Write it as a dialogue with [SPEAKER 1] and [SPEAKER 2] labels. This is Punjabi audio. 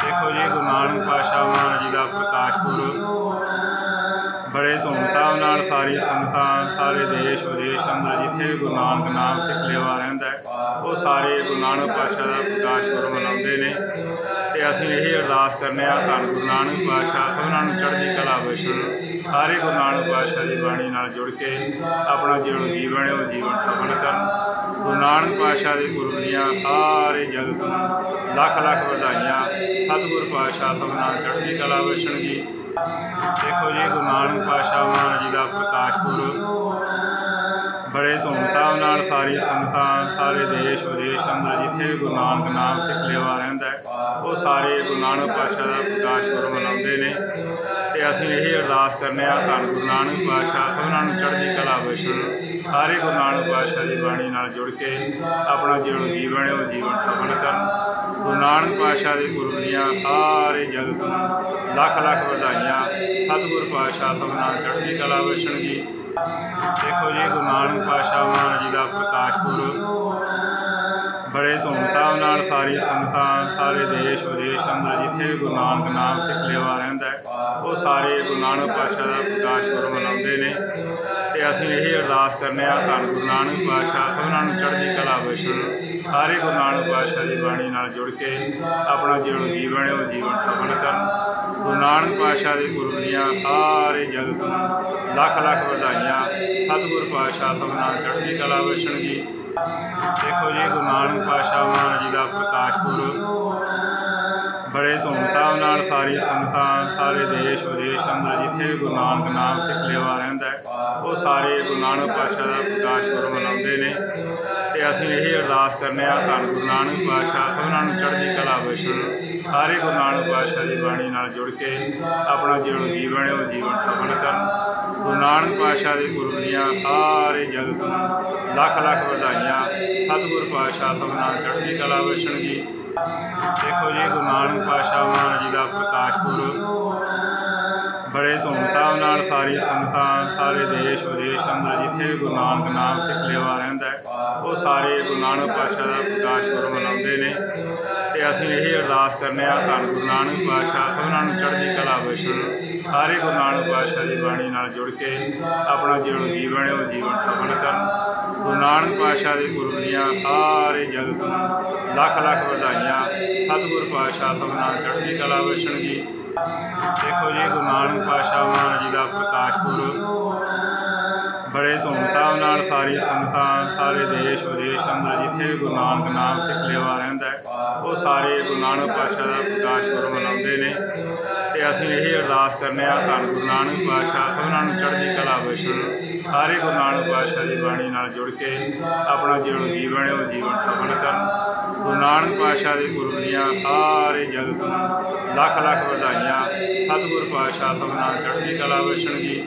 [SPEAKER 1] ਦੇਖੋ ਜੀ ਗੁਰੂ ਨਾਨਕ ਪਾਤਸ਼ਾਹ ਮਹਾਰਾਜ ਜੀ ਦਾ ਪ੍ਰਕਾਸ਼ ਪੁਰਬ ਬੜੇ ਧੂਮਧਾਮ ਨਾਲ ਸਾਰੀ ਸੰਗਤਾਂ ਸਾਰੇ ਦੇਸ਼ ਵਿਦੇਸ਼ ਅੰਦਰ ਜਿੱਥੇ ਵੀ ਗੁਰੂ ਨਾਨਕ ਨਾਮ ਸਿੱਖ ਲੇਵਾ ਰਹਿੰਦਾ ਹੈ, ਉਹ ਸਾਰੇ ਗੁਰੂ ਨਾਨਕ ਪਾਤਸ਼ਾਹ ਦਾ ਪ੍ਰਕਾਸ਼ ਪੁਰਬ ਮਨਾਉਂਦੇ ਨੇ। ਤੇ ਅਸੀਂ ਇਹ ਅਰਦਾਸ ਕਰਨੇ ਆ ਧੰਨ ਗੁਰੂ ਨਾਨਕ ਪਾਤਸ਼ਾਹ ਸਭਨਾਂ ਨੂੰ ਚੜ੍ਹਦੀ ਕਲਾ ਬਖਸ਼ਣ ਸਾਰੇ ਗੁਰੂ ਨਾਨਕ ਪਾਤਸ਼ਾਹ ਦੀ ਬਾਣੀ ਨਾਲ ਜੁੜ ਕੇ ਆਪਣਾ ਜਿਹੜਾ ਜੀਵਨ ਹੈ ਉਹ ਜੀਵਨ ਸਫਲ ਕਰਨ। ਗੁਰੂ ਨਾਨਕ ਪਾਤਸ਼ਾਹ ਦੇ ਗੁਰੂ ਦੀਆਂ ਸਾਰੇ ਜਗਤ ਨੂੰ ਲੱਖ ਲੱਖ ਵਧਾਈਆਂ। ਸਤਿਗੁਰ ਪਾਤਸ਼ਾਹ ਸਭਨਾਂ ਨੂੰ ਚੜ੍ਹਦੀ ਕਲਾ ਬਖਸ਼ਣ ਜੀ ਦੇਖੋ ਜੀ, ਗੁਰੂ ਨਾਨਕ ਪਾਤਸ਼ਾਹ ਮਹਾਰਾਜ ਜੀ ਦਾ ਪ੍ਰਕਾਸ਼ ਪੁਰਬ। ਬੜੇ ਧੂਮਧਾਮ ਨਾਲ ਸਾਰੀ ਸੰਗਤਾਂ, ਸਾਰੇ ਦੇਸ਼ ਵਿਦੇਸ਼ ਅੰਦਰ ਜਿੱਥੇ ਵੀ ਗੁਰੂ ਨਾਨਕ ਨਾਮ ਸਿੱਖ ਲੇਵਾ ਰਹਿੰਦਾ ਉਹ ਸਾਰੇ ਗੁਰੂ ਨਾਨਕ ਪਾਤਸ਼ਾਹ ਦਾ ਪ੍ਰਕਾਸ਼ ਪੁਰਬ ਮਨਾਉਂਦੇ ਨੇ। ਤੇ ਅਸੀਂ ਇਹ ਅਰਦਾਸ ਕਰਨੇ ਆ ਧੰਨ ਗੁਰੂ ਨਾਨਕ ਪਾਤਸ਼ਾਹ, ਸਭਨਾਂ ਨੂੰ ਚੜ੍ਹਦੀ ਕਲਾ ਬਖਸ਼ਣ, ਸਾਰੇ ਗੁਰੂ ਨਾਨਕ ਪਾਤਸ਼ਾਹ ਦੀ ਬਾਣੀ ਨਾਲ ਜੁੜ ਕੇ ਆਪਣਾ ਜਿਹੜਾ ਜੀਵਨ ਹੈ ਉਹ ਜੀਵਨ ਸਫਲ ਕਰਨ। ਗੁਰੂ ਨਾਨਕ ਪਾਤਸ਼ਾਹ ਦੇ ਗੁਰੂ ਦੀਆਂ ਸਾਰੇ ਜਗਤ ਨੂੰ ਲੱਖ ਲੱਖ ਵਧਾਈਆਂ। ਸਤਿਗੁਰ ਪਾਤਸ਼ਾਹ ਸਭਨਾਂ ਨੂੰ ਚੜ੍ਹਦੀ ਕਲਾ ਬਖਸ਼ਣ ਜੀ ਦੇਖੋ ਜੀ, ਗੁਰੂ ਨਾਨਕ ਪਾਤਸ਼ਾਹ ਮਹਾਰਾਜ ਜੀ ਦਾ ਪ੍ਰਕਾਸ਼ ਪੁਰਬ। ਬੜੇ ਧੂਮਧਾਮ ਨਾਲ ਸਾਰੀ ਸੰਗਤਾਂ, ਸਾਰੇ ਦੇਸ਼ ਵਿਦੇਸ਼ ਅੰਦਰ ਜਿੱਥੇ ਵੀ ਗੁਰੂ ਨਾਨਕ ਨਾਮ ਸਿੱਖ ਲੇਵਾ ਰਹਿੰਦਾ ਉਹ ਸਾਰੇ ਗੁਰੂ ਨਾਨਕ ਪਾਤਸ਼ਾਹ ਦਾ ਪ੍ਰਕਾਸ਼ ਪੁਰਬ ਮਨਾਉਂਦੇ ਨੇ। ਤੇ ਅਸੀਂ ਇਹ ਅਰਦਾਸ ਕਰਨੇ ਆ ਧੰਨ ਗੁਰੂ ਨਾਨਕ ਪਾਤਸ਼ਾਹ, ਸਭਨਾਂ ਨੂੰ ਚੜ੍ਹਦੀ ਕਲਾ ਬਖਸ਼ਣ, ਸਾਰੇ ਗੁਰੂ ਨਾਨਕ ਪਾਤਸ਼ਾਹ ਦੀ ਬਾਣੀ ਨਾਲ ਜੁੜ ਕੇ ਆਪਣਾ ਜਿਹੜਾ ਜੀਵਨ ਹੈ, ਉਹ ਜੀਵਨ ਸਫਲ ਕਰਨ। ਗੁਰੂ ਨਾਨਕ ਪਾਤਸ਼ਾਹ ਦੇ ਗੁਰੂ ਦੀਆਂ ਸਾਰੇ ਜਗਤ ਨੂੰ ਲੱਖ ਲੱਖ ਵਧਾਈਆਂ। ਸਤਿਗੁਰ ਪਾਤਸ਼ਾਹ ਸਭਨਾਂ ਨੂੰ ਚੜ੍ਹਦੀ ਕਲਾ ਬਖਸ਼ਣ ਜੀ ਦੇਖੋ ਜੀ, ਗੁਰੂ ਨਾਨਕ ਪਾਤਸ਼ਾਹ ਮਹਾਰਾਜ ਜੀ ਦਾ ਪ੍ਰਕਾਸ਼ ਪੁਰਬ ਬੜੇ ਧੂਮਧਾਮ ਨਾਲ ਸਾਰੀ ਸੰਗਤਾਂ, ਸਾਰੇ ਦੇਸ਼ ਵਿਦੇਸ਼ ਅੰਦਰ ਜਿੱਥੇ ਵੀ ਗੁਰੂ ਨਾਨਕ ਨਾਮ ਸਿੱਖ ਲੇਵਾ ਰਹਿੰਦਾ ਉਹ ਸਾਰੇ ਗੁਰੂ ਨਾਨਕ ਪਾਤਸ਼ਾਹ ਦਾ ਪ੍ਰਕਾਸ਼ ਪੁਰਬ ਮਨਾਉਂਦੇ ਨੇ। ਅਸੀਂ ਇਹ ਅਰਦਾਸ ਕਰਨੇ ਆ, ਧੰਨ ਗੁਰੂ ਨਾਨਕ ਪਾਤਸ਼ਾਹ, ਸਭਨਾਂ ਨੂੰ ਚੜ੍ਹਦੀ ਕਲਾ ਬਖਸ਼ਣ, ਸਾਰੇ ਗੁਰੂ ਨਾਨਕ ਪਾਤਸ਼ਾਹ ਦੀ ਬਾਣੀ ਨਾਲ ਜੁੜ ਕੇ ਆਪਣਾ ਜਿਹੜਾ ਜੀਵਨ ਹੈ ਉਹ ਜੀਵਨ ਸਫਲ ਕਰਨ। ਗੁਰੂ ਨਾਨਕ ਪਾਤਸ਼ਾਹ ਦੇ ਗੁਰੂ ਦੀਆਂ ਸਾਰੇ ਜਗਤ ਨੂੰ ਲੱਖ ਲੱਖ ਵਧਾਈਆਂ। ਸਤਿਗੁਰ ਪਾਤਸ਼ਾਹ ਸਭਨਾਂ ਨੂੰ ਚੜ੍ਹਦੀ ਕਲਾ ਬਖਸ਼ਣ ਜੀ ਦੇਖੋ ਜੀ, ਗੁਰੂ ਨਾਨਕ ਪਾਤਸ਼ਾਹ ਮਹਾਰਾਜ ਜੀ ਦਾ ਪ੍ਰਕਾਸ਼ ਪੁਰਬ ਧੂਮਧਾਮ ਨਾਲ ਸਾਰੀ ਸੰਗਤਾਂ, ਸਾਰੇ ਦੇਸ਼ ਵਿਦੇਸ਼ ਅੰਦਰ ਜਿੱਥੇ ਵੀ ਗੁਰੂ ਨਾਨਕ ਨਾਮ ਸਿੱਖ ਲੇਵਾ ਰਹਿੰਦਾ ਉਹ ਸਾਰੇ ਗੁਰੂ ਨਾਨਕ ਪਾਤਸ਼ਾਹ ਦਾ ਪ੍ਰਕਾਸ਼ ਪੁਰਬ ਮਨਾਉਂਦੇ ਨੇ। ਅਸੀਂ ਇਹ ਅਰਦਾਸ ਕਰਨੇ ਆ, ਧੰਨ ਗੁਰੂ ਨਾਨਕ ਪਾਤਸ਼ਾਹ, ਸਭਨਾਂ ਨੂੰ ਚੜ੍ਹਦੀ ਕਲਾ ਬਖਸ਼ਣ, ਸਾਰੇ ਗੁਰੂ ਨਾਨਕ ਪਾਤਸ਼ਾਹ ਦੀ ਬਾਣੀ ਨਾਲ ਜੁੜ ਕੇ ਆਪਣਾ ਜਿਹੜਾ ਜੀਵਨ ਹੈ ਉਹ ਜੀਵਨ ਸਫਲ ਕਰਨ। ਗੁਰੂ ਨਾਨਕ ਪਾਤਸ਼ਾਹ ਦੇ ਗੁਰੂ ਦੀਆਂ ਸਾਰੇ ਜਗਤ ਨੂੰ ਲੱਖ ਲੱਖ ਵਧਾਈਆਂ। ਸਤਿਗੁਰ ਪਾਤਸ਼ਾਹ ਸਭਨਾਂ ਨੂੰ ਚੜ੍ਹਦੀ ਕਲਾ ਬਖਸ਼ਣ ਜੀ ਦੇਖੋ ਜੀ, ਗੁਰੂ ਨਾਨਕ ਪਾਤਸ਼ਾਹ ਮਹਾਰਾਜ ਜੀ ਦਾ ਪ੍ਰਕਾਸ਼ ਪੁਰਬ। ਬੜੇ ਧੂਮਧਾਮ ਨਾਲ ਸਾਰੀ ਸੰਗਤਾਂ, ਸਾਰੇ ਦੇਸ਼ ਵਿਦੇਸ਼ ਅੰਦਰ ਜਿੱਥੇ ਵੀ ਗੁਰੂ ਨਾਨਕ ਨਾਮ ਸਿੱਖ ਲੇਵਾ ਰਹਿੰਦਾ ਉਹ ਸਾਰੇ ਗੁਰੂ ਨਾਨਕ ਪਾਤਸ਼ਾਹ ਦਾ ਪ੍ਰਕਾਸ਼ ਪੁਰਬ ਮਨਾਉਂਦੇ ਨੇ। ਤੇ ਅਸੀਂ ਇਹ ਅਰਦਾਸ ਕਰਨੇ ਆ ਧੰਨ ਗੁਰੂ ਨਾਨਕ ਪਾਤਸ਼ਾਹ, ਸਭਨਾਂ ਨੂੰ ਚੜ੍ਹਦੀ ਕਲਾ ਬਖਸ਼ਣ, ਸਾਰੇ ਗੁਰੂ ਨਾਨਕ ਪਾਤਸ਼ਾਹ ਦੀ ਬਾਣੀ ਨਾਲ ਜੁੜ ਕੇ ਆਪਣਾ ਜਿਹੜਾ ਜੀਵਨ ਹੈ, ਉਹ ਜੀਵਨ ਸਫਲ ਕਰਨ। ਗੁਰੂ ਨਾਨਕ ਪਾਤਸ਼ਾਹ ਦੇ ਗੁਰੂ ਦੀਆਂ ਸਾਰੇ ਜਗਤ ਨੂੰ ਲੱਖ ਲੱਖ ਵਧਾਈਆਂ। ਸਤਿਗੁਰ ਪਾਤਸ਼ਾਹ ਸਭਨਾਂ ਨੂੰ ਚੜ੍ਹਦੀ ਕਲਾ ਬਖਸ਼ਣ ਜੀ